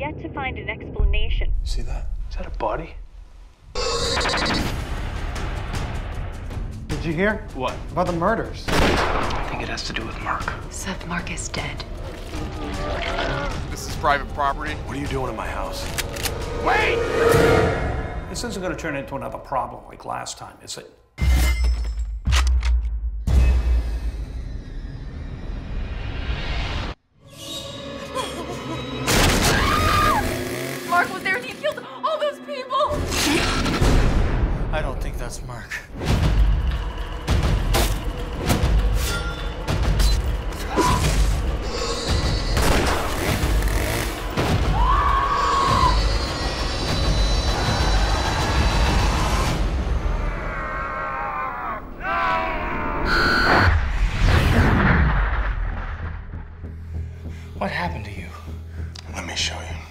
yet to find an explanation. See that? Is that a body? Did you hear? What? About the murders. I think it has to do with Mark. Seth Mark is dead. This is private property. What are you doing in my house? Wait! This isn't going to turn into another problem like last time, is it? I don't think that's Mark. What happened to you? Let me show you.